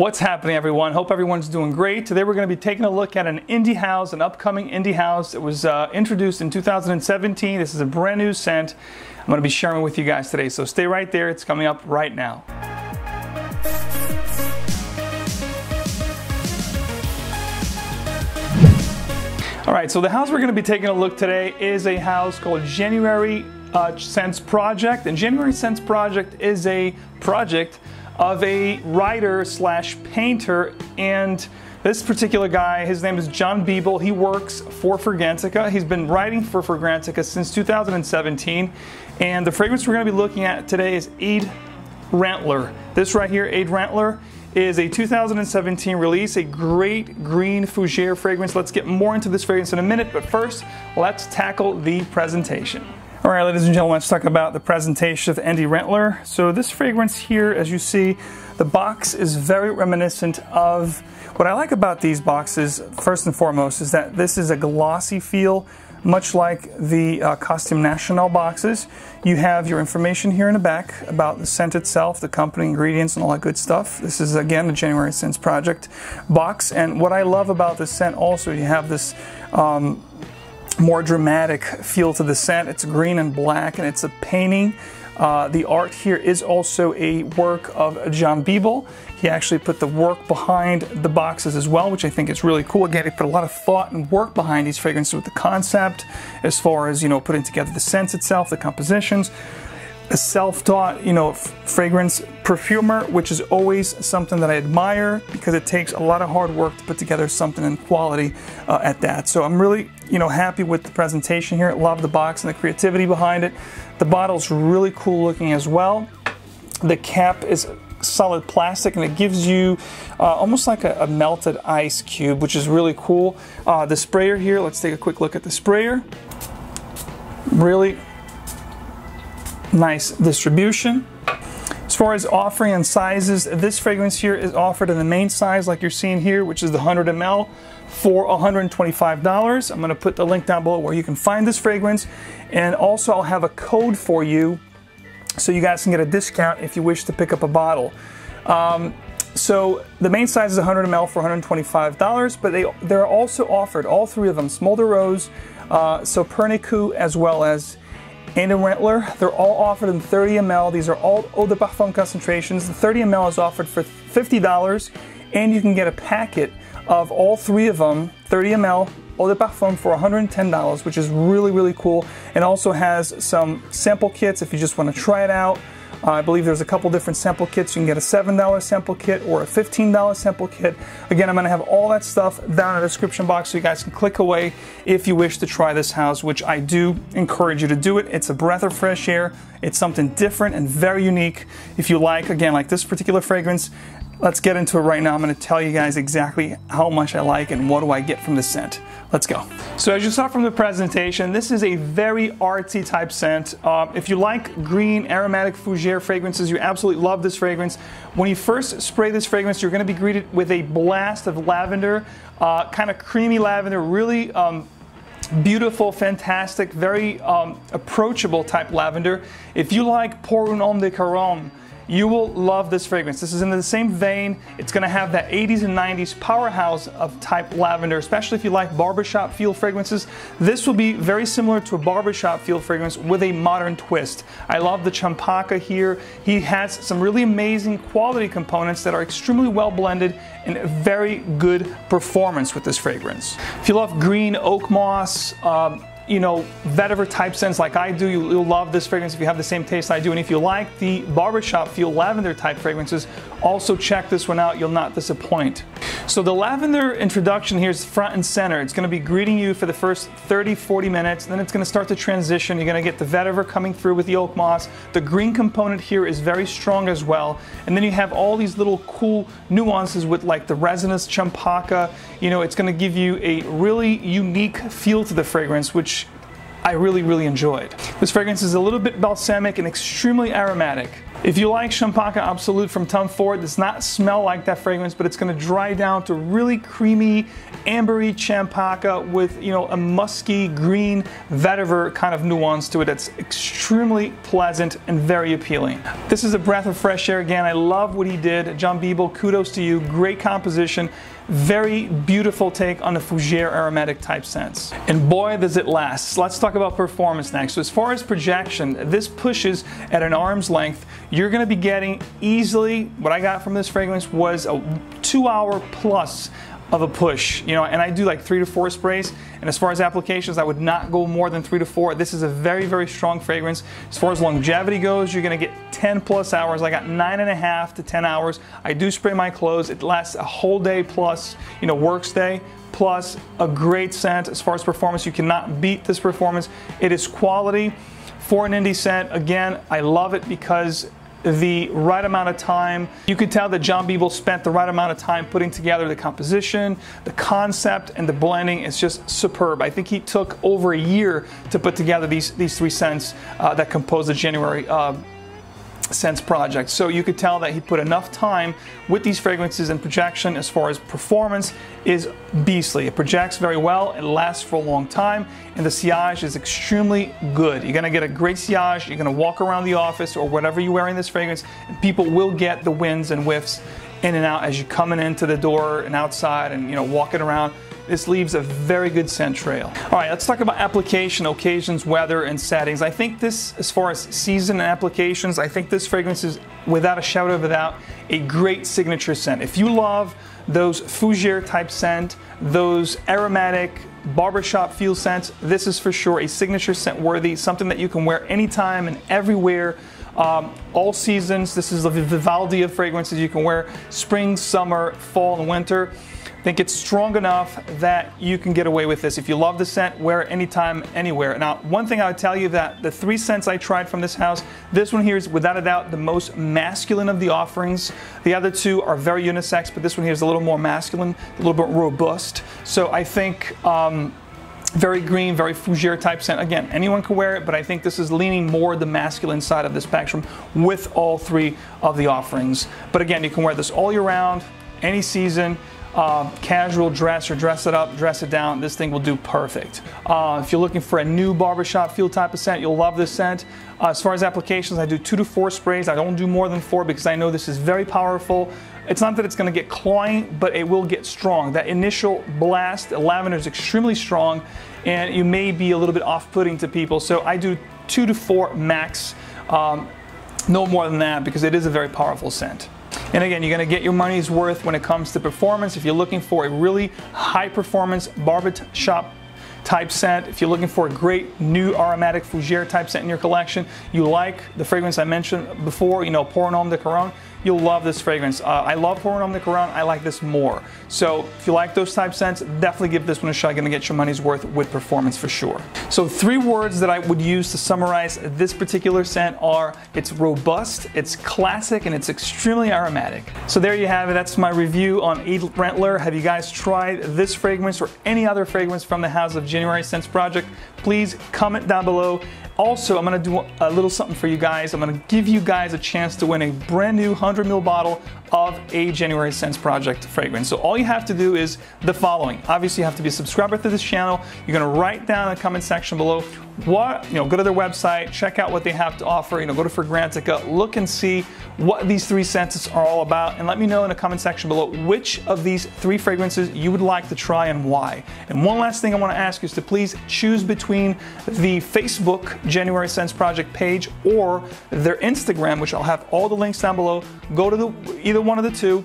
What's happening, everyone? Hope everyone's doing great. Today we're going to be taking a look at an indie house, an upcoming indie house. It was uh, introduced in 2017. This is a brand new scent. I'm going to be sharing with you guys today, so stay right there. It's coming up right now. All right, so the house we're going to be taking a look today is a house called January uh, Scents Project. And January Scents Project is a project of a writer slash painter and this particular guy, his name is John Biebel. He works for Fragrantica. He's been writing for Fragrantica since 2017. And the fragrance we're going to be looking at today is Ade Rantler. This right here, Eiderantler, is a 2017 release, a great green fougere fragrance. Let's get more into this fragrance in a minute, but first, let's tackle the presentation. All right, ladies and gentlemen, let's talk about the presentation of Eiderantler. So this fragrance here, as you see, the box is very reminiscent of, what I like about these boxes, first and foremost, is that this is a glossy feel, much like the uh, Costume National boxes. You have your information here in the back about the scent itself, the company ingredients, and all that good stuff. This is, again, a January Scents Project box. And what I love about this scent also, you have this um, more dramatic feel to the scent. It's green and black and it's a painting. Uh, the art here is also a work of John Biebel. He actually put the work behind the boxes as well, which I think is really cool. Again, he put a lot of thought and work behind these fragrances with the concept, as far as, you know, putting together the scents itself, the compositions a self-taught, you know, fragrance perfumer, which is always something that I admire because it takes a lot of hard work to put together something in quality uh, at that. So I'm really, you know, happy with the presentation here. Love the box and the creativity behind it. The bottle's really cool looking as well. The cap is solid plastic and it gives you uh, almost like a, a, melted ice cube, which is really cool. Uh, the sprayer here, let's take a quick look at the sprayer. Really nice distribution. As far as offering and sizes, this fragrance here is offered in the main size like you're seeing here, which is the 100 ml for $125. I'm going to put the link down below where you can find this fragrance. And also I'll have a code for you so you guys can get a discount if you wish to pick up a bottle. Um, so the main size is 100 ml for $125, but they they're also offered all three of them: Smolder Rose, uh, Copernicus, as well as Eiderantler. They're all offered in 30 ml. These are all Eau de Parfum concentrations. The 30 ml is offered for $50, and you can get a packet of all three of them, 30 ml Eau de Parfum for $110, which is really, really cool. And also has some sample kits if you just want to try it out. Uh, I believe there's a couple different sample kits. You can get a $7 sample kit or a $15 sample kit. Again, I'm going to have all that stuff down in the description box so you guys can click away if you wish to try this house, which I do encourage you to do it. It's a breath of fresh air. It's something different and very unique. If you like, again, like this particular fragrance, let's get into it right now. I'm going to tell you guys exactly how much I like and what do I get from the scent. Let's go. So as you saw from the presentation, this is a very artsy type scent. Uh, if you like green aromatic fougere fragrances, you absolutely love this fragrance. When you first spray this fragrance, you're going to be greeted with a blast of lavender, uh, kind of creamy lavender, really um, beautiful, fantastic, very um, approachable type lavender. If you like Pour un homme de Caron, you will love this fragrance. This is in the same vein. It's going to have that 80s and 90s powerhouse of type lavender, especially if you like barbershop feel fragrances. This will be very similar to a barbershop feel fragrance with a modern twist. I love the champaka here. He has some really amazing quality components that are extremely well blended and very good performance with this fragrance. If you love green oak moss, um, you know, vetiver type scents like I do, you'll, you'll, love this fragrance if you have the same taste I do. And if you like the barbershop feel lavender type fragrances, also check this one out. You'll not disappoint. So the lavender introduction here is front and center. It's going to be greeting you for the first 30, 40 minutes. Then it's going to start to transition. You're going to get the vetiver coming through with the oak moss. The green component here is very strong as well. And then you have all these little cool nuances with like the resinous champaka. You know, it's going to give you a really unique feel to the fragrance, which I really, really enjoyed. This fragrance is a little bit balsamic and extremely aromatic. If you like Champaca Absolute from Tom Ford, it does not smell like that fragrance, but it's going to dry down to really creamy, ambery Champaca with, you know, a musky green vetiver kind of nuance to it that's extremely pleasant and very appealing. This is a breath of fresh air again. I love what he did. John Biebel, kudos to you. Great composition. Very beautiful take on the Fougere aromatic type scents. And boy, does it last. Let's talk about performance next. So as far as projection, this pushes at an arm's length. You're gonna be getting easily, what I got from this fragrance was a two hour plus of a push, you know, and I do like three to four sprays. And as far as applications, I would not go more than three to four. This is a very, very strong fragrance. As far as longevity goes, you're gonna get 10 plus hours. I got nine and a half to 10 hours. I do spray my clothes. It lasts a whole day plus, you know, works day plus a great scent. As far as performance, you cannot beat this performance. It is quality for an indie scent. Again, I love it because the right amount of time. You could tell that John Biebel spent the right amount of time putting together the composition, the concept, and the blending is just superb. I think he took over a year to put together these, these three scents uh, that compose the January uh, Scents project. So you could tell that he put enough time with these fragrances and projection as far as performance is beastly. It projects very well, it lasts for a long time, and the sillage is extremely good. You're gonna get a great sillage, you're gonna walk around the office or whatever you're wearing this fragrance, and people will get the winds and whiffs in and out as you're coming into the door and outside and you know walking around. This leaves a very good scent trail. All right, let's talk about application, occasions, weather, and settings. I think this, as far as season and applications, I think this fragrance is, without a shadow of a doubt, a great signature scent. If you love those fougere type scent, those aromatic barbershop feel scents, this is for sure a signature scent worthy, something that you can wear anytime and everywhere. Um, all seasons, this is the Vivaldi of fragrances you can wear spring, summer, fall, and winter I think it's strong enough that you can get away with this. If you love the scent, wear it anytime, anywhere. Now, one thing I would tell you that the three scents I tried from this house, this one here is without a doubt the most masculine of the offerings. The other two are very unisex, but this one here is a little more masculine, a little bit robust. So I think um, very green, very fougere type scent. Again, anyone can wear it, but I think this is leaning more the masculine side of the spectrum with all three of the offerings. But again, you can wear this all year round, any season uh, casual dress or dress it up, dress it down, this thing will do perfect. Uh, if you're looking for a new barbershop feel type of scent, you'll love this scent. Uh, as far as applications, I do two to four sprays. I don't do more than four because I know this is very powerful. It's not that it's going to get cloying, but it will get strong. That initial blast, lavender is extremely strong, and you may be a little bit off-putting to people. So I do two to four max, um, no more than that because it is a very powerful scent. And again, you're gonna get your money's worth when it comes to performance. If you're looking for a really high performance barbershop type scent, if you're looking for a great new aromatic fougere type scent in your collection, you like the fragrance I mentioned before, you know, Pour Homme de Caron, you'll love this fragrance. Uh, I love Pour Homme de Caron. I like this more. So if you like those type scents, definitely give this one a shot. You're gonna get your money's worth with performance for sure. So three words that I would use to summarize this particular scent are it's robust, it's classic, and it's extremely aromatic. So there you have it. That's my review on Eiderantler. Have you guys tried this fragrance or any other fragrance from the House of January Scents Project? Please comment down below also, I'm gonna do a little something for you guys. I'm gonna give you guys a chance to win a brand new 100 ml bottle of a January Sense Project fragrance. So all you have to do is the following. Obviously, you have to be a subscriber to this channel. You're gonna write down in the comment section below what, you know, go to their website, check out what they have to offer, you know, go to Fragrantica, look and see what these three scents are all about, and let me know in the comment section below which of these three fragrances you would like to try and why. And one last thing I wanna ask you is to please choose between the Facebook January Sense Project page or their Instagram, which I'll have all the links down below. Go to the either one of the two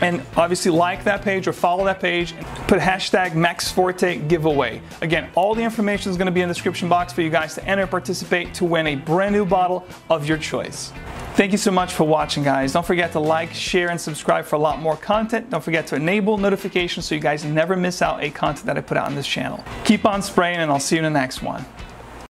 and obviously like that page or follow that page and put hashtag MaxForti giveaway. Again, all the information is going to be in the description box for you guys to enter participate to win a brand new bottle of your choice. Thank you so much for watching, guys. Don't forget to like, share, and subscribe for a lot more content. Don't forget to enable notifications so you guys never miss out a content that I put out on this channel. Keep on spraying, and I'll see you in the next one.